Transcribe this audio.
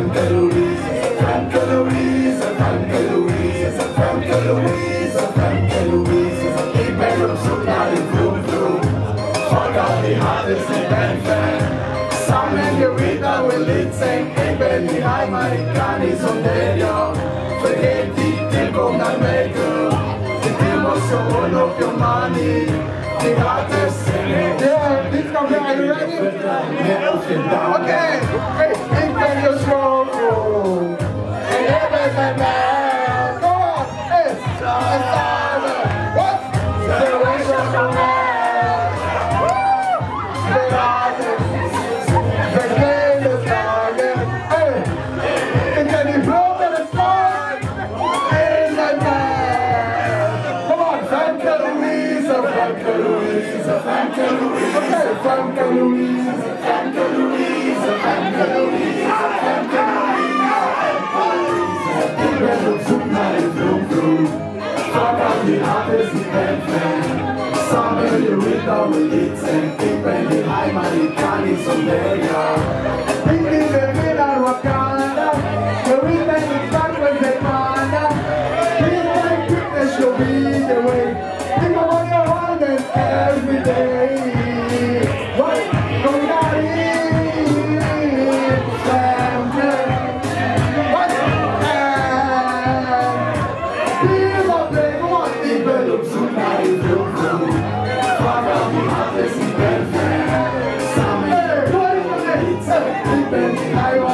Famke Louise, Famke Louise, Famke Louise, Famke Louise, Famke Louise, eight bedroom supply room through. Forgot the hardest event fan. Some Margarita will lead saying, hey baby, hi Maricani, Sonderio. Spaghetti, tipo nel meglio. Ti temo solo più mani. Yeah. Are you ready? Okay. Hey. Thank Luisa, Luisa, Luisa, Luisa. Really with our elites and people in high money, Chinese America. baby, I